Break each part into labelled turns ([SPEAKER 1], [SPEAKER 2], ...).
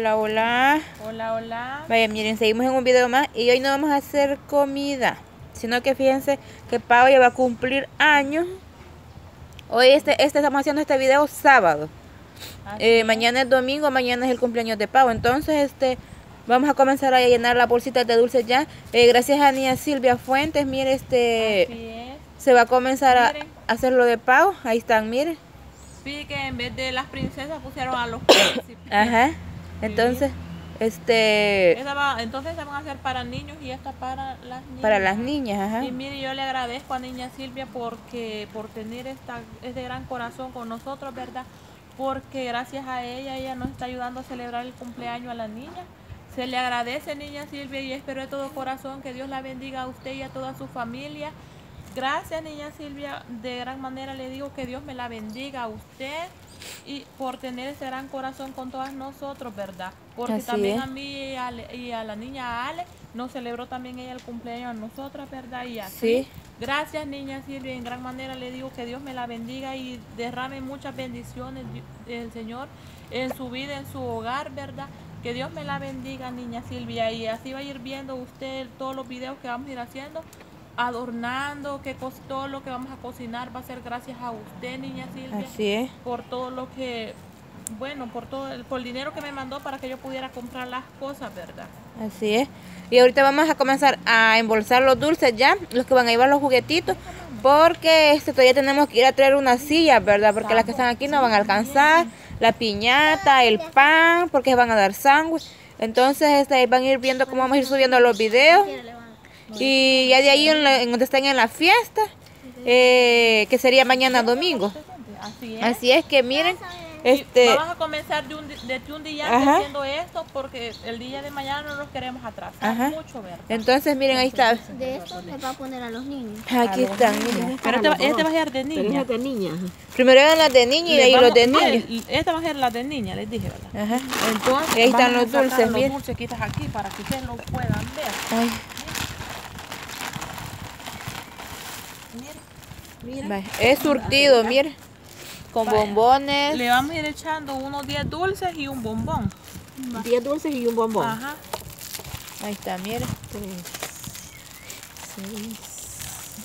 [SPEAKER 1] Hola, hola.
[SPEAKER 2] Hola, hola.
[SPEAKER 1] Vaya, miren, seguimos en un video más y hoy no vamos a hacer comida, sino que fíjense que Pau ya va a cumplir años. Hoy este, este estamos haciendo este video sábado. Eh, mañana es domingo, mañana es el cumpleaños de Pau. Entonces, este, vamos a comenzar a llenar la bolsita de dulces ya. Eh, gracias a Niña Silvia Fuentes, mire, este,
[SPEAKER 2] es.
[SPEAKER 1] se va a comenzar a
[SPEAKER 2] Miren.
[SPEAKER 1] hacer lo de Pau. Ahí están, miren.
[SPEAKER 2] Sí, que en vez de las princesas pusieron a los príncipes.
[SPEAKER 1] Ajá. Entonces, este,
[SPEAKER 2] Esa va- entonces esta van a ser para niños y esta para las niñas.
[SPEAKER 1] para las niñas, ajá.
[SPEAKER 2] Y mire, yo le agradezco a Niña Silvia porque por tener esta, este gran corazón con nosotros, ¿verdad? Porque gracias a ella, ella nos está ayudando a celebrar el cumpleaños a la niña. Se le agradece, Niña Silvia, y espero de todo corazón que Dios la bendiga a usted y a toda su familia. Gracias, Niña Silvia. De gran manera le digo que Dios me la bendiga a usted y por tener ese gran corazón con todas nosotros, ¿verdad? Porque
[SPEAKER 1] Así
[SPEAKER 2] también
[SPEAKER 1] es.
[SPEAKER 2] a mí y a, Ale- y a la niña Ale nos celebró también ella el cumpleaños a nosotras, ¿verdad? Y así.
[SPEAKER 1] Sí.
[SPEAKER 2] Gracias, niña Silvia. En gran manera le digo que Dios me la bendiga y derrame muchas bendiciones di- el Señor en su vida, en su hogar, ¿verdad? Que Dios me la bendiga, niña Silvia. Y así va a ir viendo usted todos los videos que vamos a ir haciendo, adornando, que cos- todo lo que vamos a cocinar va a ser gracias a usted, niña Silvia
[SPEAKER 1] Así es.
[SPEAKER 2] por todo lo que, bueno, por todo el, por el dinero que me mandó para que yo pudiera comprar las cosas, ¿verdad?
[SPEAKER 1] Así es. Y ahorita vamos a comenzar a embolsar los dulces ya, los que van a llevar los juguetitos, porque este todavía tenemos que ir a traer una silla, ¿verdad? Porque las que están aquí no van a alcanzar, la piñata, el pan, porque van a dar sándwich. Entonces este, van a ir viendo cómo vamos a ir subiendo los videos. Y ya de ahí en, la- en donde están en la fiesta, eh, que sería mañana domingo.
[SPEAKER 2] Así es.
[SPEAKER 1] Así es que miren, este,
[SPEAKER 2] vamos a comenzar de un, desde un día
[SPEAKER 1] Ajá.
[SPEAKER 2] haciendo esto porque el día de mañana no nos queremos atrasar
[SPEAKER 1] Ajá.
[SPEAKER 2] mucho, ¿verdad?
[SPEAKER 1] entonces miren, ahí está.
[SPEAKER 3] De esto se va a poner a los niños.
[SPEAKER 1] Aquí están.
[SPEAKER 2] Pero este, va- este va a ser de niña.
[SPEAKER 4] de niña.
[SPEAKER 1] Primero eran las de niña y ahí los de niños.
[SPEAKER 2] Esta va a ser la de niña, les dije, ¿verdad?
[SPEAKER 1] Ajá.
[SPEAKER 2] Entonces,
[SPEAKER 1] Y ahí están los dulces,
[SPEAKER 2] los
[SPEAKER 1] miren.
[SPEAKER 2] dulces aquí para que ustedes lo puedan ver.
[SPEAKER 1] Ay, Es surtido, mire. Con
[SPEAKER 2] Vaya.
[SPEAKER 1] bombones.
[SPEAKER 2] Le vamos a ir echando unos 10 dulces y un bombón.
[SPEAKER 4] 10 dulces y un bombón.
[SPEAKER 2] Ajá.
[SPEAKER 1] Ahí está, mire.
[SPEAKER 4] Tres, seis.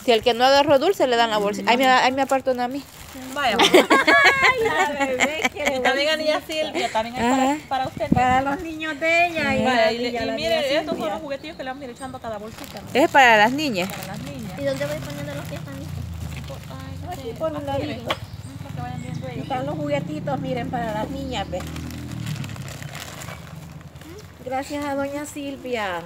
[SPEAKER 1] Si el que no agarró dulce le dan la bolsa. Ahí me, ahí me apartan a mí.
[SPEAKER 2] Vaya.
[SPEAKER 4] La bebé
[SPEAKER 2] también a niña Silvia, también hay para, para usted.
[SPEAKER 4] para los niños de ella. Y,
[SPEAKER 2] Vaya,
[SPEAKER 4] la-
[SPEAKER 2] y,
[SPEAKER 4] y
[SPEAKER 2] y
[SPEAKER 4] niña
[SPEAKER 2] estos son los juguetillos que le vamos a ir echando a cada bolsita. ¿no?
[SPEAKER 1] Es para las niñas.
[SPEAKER 2] Para las niñas.
[SPEAKER 3] ¿Y dónde voy poniendo los que están listos?
[SPEAKER 2] Ay, no
[SPEAKER 4] Aquí por un ladito. Están los juguetitos, miren, para las niñas, ve. Gracias a doña Silvia.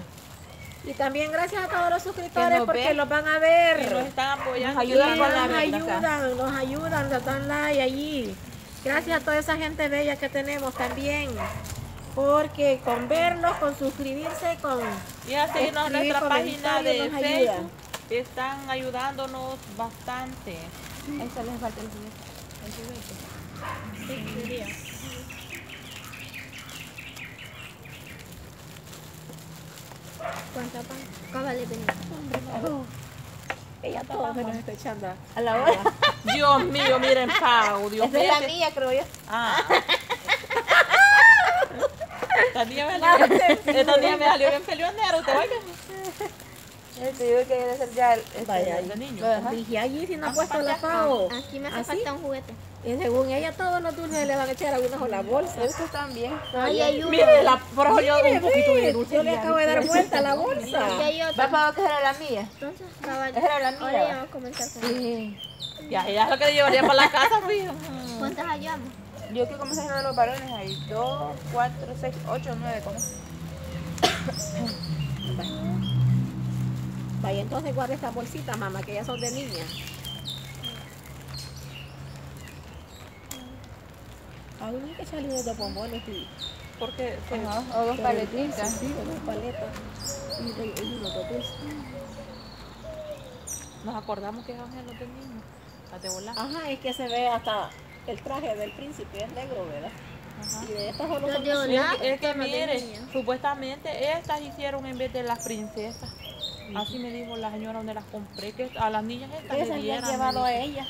[SPEAKER 4] Y también gracias a todos los suscriptores porque
[SPEAKER 1] ven.
[SPEAKER 4] los van a
[SPEAKER 2] Que
[SPEAKER 4] ver.
[SPEAKER 2] nos están apoyando.
[SPEAKER 4] Nos ayudan, nos ayudan, nos ayudan, nos dan like allí. Gracias a toda esa gente bella que tenemos también. Porque con verlos, con suscribirse, con...
[SPEAKER 2] Y a seguirnos nuestra página de
[SPEAKER 4] ayuda.
[SPEAKER 2] Facebook. Están ayudándonos bastante.
[SPEAKER 1] Ahí está, les falta el juguete.
[SPEAKER 3] ¿Cuánta pan? Cábale, vení.
[SPEAKER 4] Ella todo se nos está echando.
[SPEAKER 1] A la hora.
[SPEAKER 2] Dios mío, miren, Pau. Dios
[SPEAKER 1] Esa es
[SPEAKER 2] mío.
[SPEAKER 1] la mía, creo yo.
[SPEAKER 2] Ah. Esta niña me salió, esta niña me salió bien peleonera. ¿Usted va a
[SPEAKER 1] Este, yo que debe ser ya el, este,
[SPEAKER 4] Vaya,
[SPEAKER 1] el
[SPEAKER 2] niño.
[SPEAKER 4] Dije allí si no ha puesto la pavo.
[SPEAKER 3] Aquí me hace
[SPEAKER 4] ¿Así?
[SPEAKER 3] falta un juguete.
[SPEAKER 4] Y según ella todos los dulces le van a echar algunos a la bolsa.
[SPEAKER 1] Estos también.
[SPEAKER 3] Ahí hay uno.
[SPEAKER 2] Mire, la pro yo un poquito de dulce.
[SPEAKER 4] yo le acabo de dar vuelta a la bolsa.
[SPEAKER 1] Va
[SPEAKER 3] otro.
[SPEAKER 1] para que era la mía.
[SPEAKER 3] Entonces, cabal.
[SPEAKER 1] Esa era la mía,
[SPEAKER 3] Ahora ya vamos a comenzar con
[SPEAKER 1] Sí.
[SPEAKER 2] Ya, ya es lo que le llevaría para la casa, fijo.
[SPEAKER 3] ¿Cuántas hallamos?
[SPEAKER 1] Yo que comencé a los varones ahí. Dos, cuatro, seis, ocho, nueve, ¿cómo?
[SPEAKER 4] Vaya, entonces guarda esta bolsita, mamá, que ya son de niña. A hay que echarle unos dos bombones y,
[SPEAKER 2] Porque se-
[SPEAKER 1] Ajá, o dos paletitas.
[SPEAKER 4] Sí, unas paletas. Y, de- y unos dos dulces.
[SPEAKER 2] nos acordamos que eran los de niños. Las de volar.
[SPEAKER 4] Ajá, es que se ve hasta el traje del príncipe, es negro, ¿verdad?
[SPEAKER 2] Ajá.
[SPEAKER 4] Y de estas solo son.
[SPEAKER 2] Es, es que
[SPEAKER 3] los de
[SPEAKER 2] mire, supuestamente estas hicieron en vez de las princesas. Así me dijo la señora donde las compré, que a las niñas estas
[SPEAKER 4] han
[SPEAKER 2] dieran.
[SPEAKER 4] llevado a ella.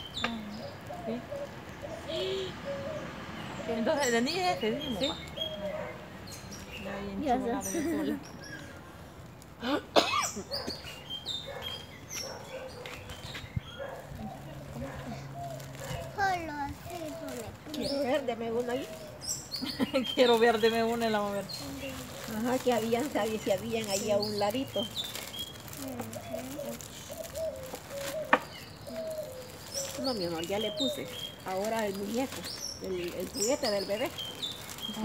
[SPEAKER 2] Sí. Entonces, de niñas este, dijimos.
[SPEAKER 1] Sí.
[SPEAKER 2] ahí
[SPEAKER 3] Ya sé.
[SPEAKER 4] Quiero ver, deme uno ahí.
[SPEAKER 2] Quiero ver, deme una y la voy a ver.
[SPEAKER 4] Ajá, que habían, sabía si habían ahí a un ladito. No, mi amor, ya le puse. Ahora el muñeco, el, el juguete del bebé.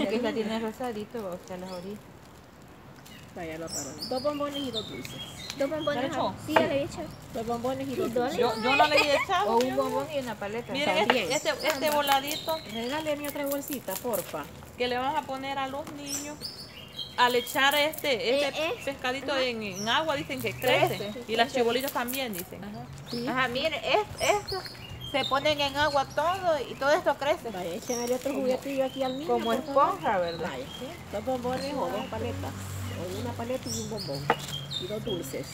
[SPEAKER 1] Aquí la tiene rosadito, o sea, las orillas.
[SPEAKER 4] Vaya, lo pararon. Dos bombones y dos dulces.
[SPEAKER 3] Dos bombones.
[SPEAKER 2] ¿Ya le echó?
[SPEAKER 3] Sí, ya le había echado.
[SPEAKER 4] Dos bombones y dos dulces.
[SPEAKER 2] Yo, yo no le he echado.
[SPEAKER 1] O un bombón y una paleta.
[SPEAKER 2] Miren,
[SPEAKER 4] También.
[SPEAKER 2] este, este, este voladito
[SPEAKER 4] Regáleme otra bolsita, porfa.
[SPEAKER 2] que le vamos a poner a los niños al echar este, este
[SPEAKER 3] Eh, eh.
[SPEAKER 2] pescadito en, en agua dicen que crece,
[SPEAKER 1] Crece.
[SPEAKER 2] y las chibolitas también dicen
[SPEAKER 1] Ajá, miren, es- esto se ponen en agua todo y todo esto crece.
[SPEAKER 4] Vaya, échenle otro juguetillo aquí al niño.
[SPEAKER 1] Como esponja, ¿verdad?
[SPEAKER 4] Vaya, dos bombones o dos paletas. O una paleta y un bombón. Y dos dulces.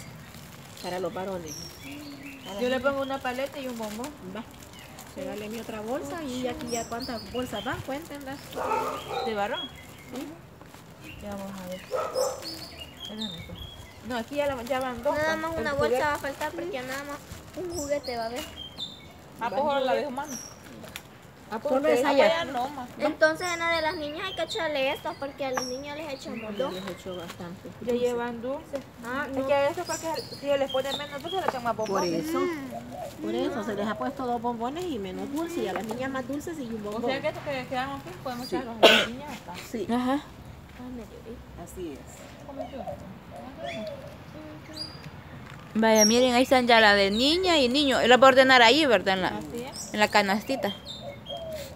[SPEAKER 4] Para los varones.
[SPEAKER 1] Yo le pongo una paleta y un bombón.
[SPEAKER 4] Va. Regáleme otra bolsa y aquí ya cuántas bolsas van, cuéntenlas.
[SPEAKER 1] ¿De varón? Ya vamos a ver. Pues. No, aquí ya, la- ya van dos.
[SPEAKER 3] Nada
[SPEAKER 1] pues.
[SPEAKER 3] más una
[SPEAKER 1] juguete-
[SPEAKER 3] bolsa va a faltar porque nada más un juguete va a haber.
[SPEAKER 2] ah pues ahora la dejo mano
[SPEAKER 1] Ah, pues,
[SPEAKER 4] esa
[SPEAKER 2] ah
[SPEAKER 1] ya-
[SPEAKER 2] pues no más
[SPEAKER 3] Entonces a una de las niñas hay que echarle esto porque a los niños les echamos dos.
[SPEAKER 4] Les echó bastante.
[SPEAKER 1] Ya llevan dulces.
[SPEAKER 4] Ah,
[SPEAKER 1] Es
[SPEAKER 4] no.
[SPEAKER 1] que a eso porque si les ponen menos dulces le echan más
[SPEAKER 4] Por
[SPEAKER 1] bombones.
[SPEAKER 4] eso. Por eso se les ha puesto dos bombones y menos dulces. Y a las niñas más dulces y un
[SPEAKER 2] o
[SPEAKER 4] bombón.
[SPEAKER 2] sea que estos que quedan aquí podemos echarlos a las niñas hasta
[SPEAKER 4] Sí,
[SPEAKER 1] Ajá.
[SPEAKER 4] Así es.
[SPEAKER 1] Vaya, miren, ahí están ya la de niña y niño. Él las va a ordenar ahí, ¿verdad? En la,
[SPEAKER 2] así es
[SPEAKER 1] en la canastita.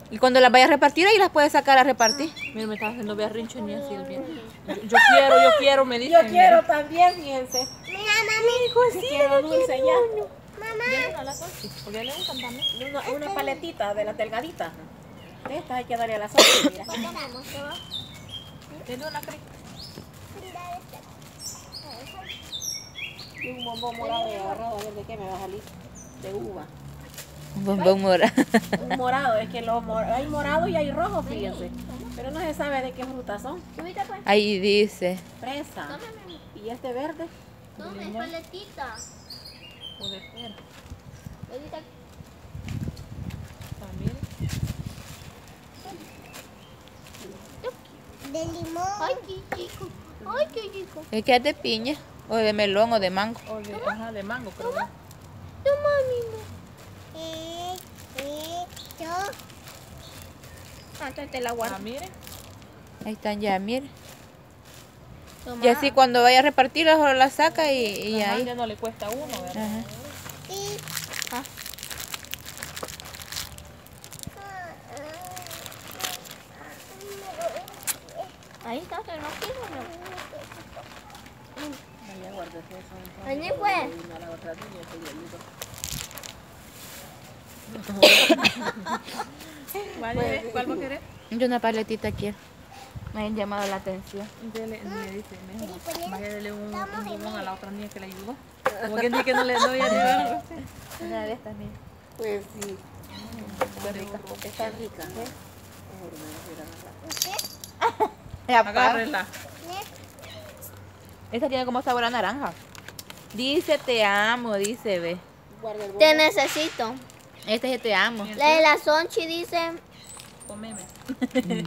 [SPEAKER 1] Y cuando las vaya a repartir, ahí las puede sacar a repartir.
[SPEAKER 2] mira me está haciendo berrinche ni a Silvia yo, yo quiero yo quiero me dicen
[SPEAKER 4] Yo quiero también, fíjense.
[SPEAKER 3] Mira, mami.
[SPEAKER 4] Sí, quiero dulce ya.
[SPEAKER 2] Una a la Sochi, porque le gustan también
[SPEAKER 4] Una, una paletita de las delgaditas. De estas hay que darle a la sopa, mira.
[SPEAKER 2] Denle una cric
[SPEAKER 4] Y un bombón morado y agarrado a ver de qué me va a salir. De uva.
[SPEAKER 1] Un bombón mora.
[SPEAKER 4] Un morado, es que los mor- hay morado y hay rojo, fíjense. Pero no se sabe de qué frutas son.
[SPEAKER 3] Pues.
[SPEAKER 1] Ahí dice.
[SPEAKER 4] Fresa. Y este verde.
[SPEAKER 3] Tome, paletita.
[SPEAKER 2] puede ser
[SPEAKER 3] Paletita.
[SPEAKER 2] también
[SPEAKER 3] De limón. Ay, qué chico. Ay, qué chico.
[SPEAKER 1] Es que es de piña, o de melón, o de mango.
[SPEAKER 2] o de, ajá, de mango creo.
[SPEAKER 3] Toma, mi Eh, eh, yo.
[SPEAKER 4] Ah, entonces te la guardo.
[SPEAKER 2] ah miren
[SPEAKER 1] Ahí están ya, miren.
[SPEAKER 3] Toma.
[SPEAKER 1] Y así cuando vaya a repartirlas, las saca y, y
[SPEAKER 2] Ajá,
[SPEAKER 1] ahí.
[SPEAKER 2] ya no le cuesta uno verdad
[SPEAKER 1] Ajá.
[SPEAKER 3] Sí.
[SPEAKER 1] Ah.
[SPEAKER 3] Ahí está, que no quiero, no.
[SPEAKER 4] Vaya, guárdese eso.
[SPEAKER 3] Vení, pues.
[SPEAKER 4] A.
[SPEAKER 2] Vale, ¿cuál a querer?
[SPEAKER 1] Yo una paletita quiero. Me han llamado la atención.
[SPEAKER 2] Dele, me dice, a darle un, un bombón a la otra niña que le ayudó. Como que dice que no le doy ayuda.
[SPEAKER 1] Una de estas, mira.
[SPEAKER 4] Pues sí.
[SPEAKER 2] Qué rica.
[SPEAKER 4] Está rica. ¿eh?
[SPEAKER 2] Agárrela.
[SPEAKER 1] Esta tiene como sabor a naranja. Dice te amo, dice, ve.
[SPEAKER 3] Te necesito.
[SPEAKER 1] Este es te amo.
[SPEAKER 3] La de la Sonchi dice,
[SPEAKER 2] Comeme.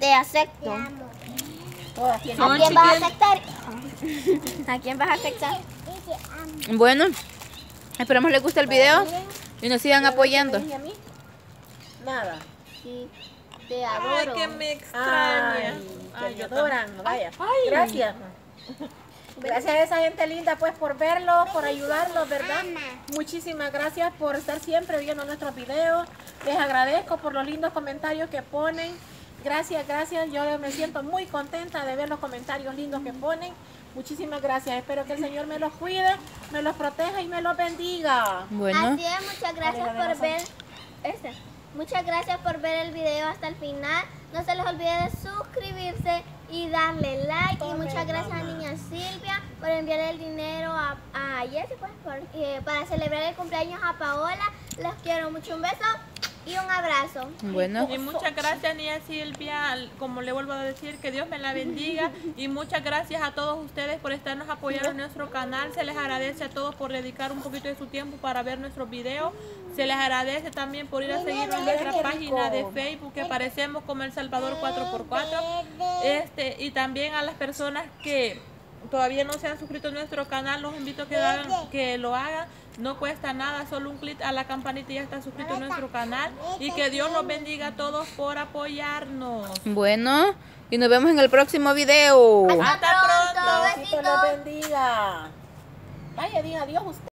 [SPEAKER 3] te acepto.
[SPEAKER 4] Todas tienen.
[SPEAKER 3] ¿A quién vas a aceptar? ¿A quién vas a aceptar?
[SPEAKER 1] Bueno, esperamos les guste el video y nos sigan apoyando.
[SPEAKER 4] ¿Y a mí? Nada.
[SPEAKER 3] Sí, te
[SPEAKER 2] Ay,
[SPEAKER 3] adoro.
[SPEAKER 2] que me extraña.
[SPEAKER 4] Ay,
[SPEAKER 2] Ay, yo
[SPEAKER 4] adoran. Vaya. Gracias. Gracias a esa gente linda pues por verlos, por ayudarlos, ¿verdad? Muchísimas gracias por estar siempre viendo nuestros videos. Les agradezco por los lindos comentarios que ponen. Gracias, gracias. Yo me siento muy contenta de ver los comentarios lindos que ponen. Muchísimas gracias. Espero que el Señor me los cuide, me los proteja y me los bendiga.
[SPEAKER 1] Bueno,
[SPEAKER 3] Así es, muchas gracias por ver este. Muchas gracias por ver el video hasta el final. No se les olvide de suscribirse y darle like. Y muchas gracias a Niña Silvia por enviarle el dinero a, a Jessie, pues, por- eh, para celebrar el cumpleaños a Paola. Los quiero mucho. Un beso. Y un abrazo.
[SPEAKER 1] Bueno,
[SPEAKER 2] Y muchas gracias, niña Silvia. Como le vuelvo a decir, que Dios me la bendiga. Y muchas gracias a todos ustedes por estarnos apoyando en nuestro canal. Se les agradece a todos por dedicar un poquito de su tiempo para ver nuestros videos. Se les agradece también por ir a seguirnos en nuestra página de Facebook, que aparecemos como El Salvador 4x4. Este, y también a las personas que todavía no se han suscrito a nuestro canal, los invito a que, hagan- que lo hagan. No cuesta nada, solo un clic a la campanita y ya está suscrito a nuestro canal. Y que Dios los bendiga a todos por apoyarnos.
[SPEAKER 1] bueno, y nos vemos en el próximo video.
[SPEAKER 2] Hasta pronto.
[SPEAKER 3] Besitos.
[SPEAKER 4] los bendiga. Vaya, diga adiós usted.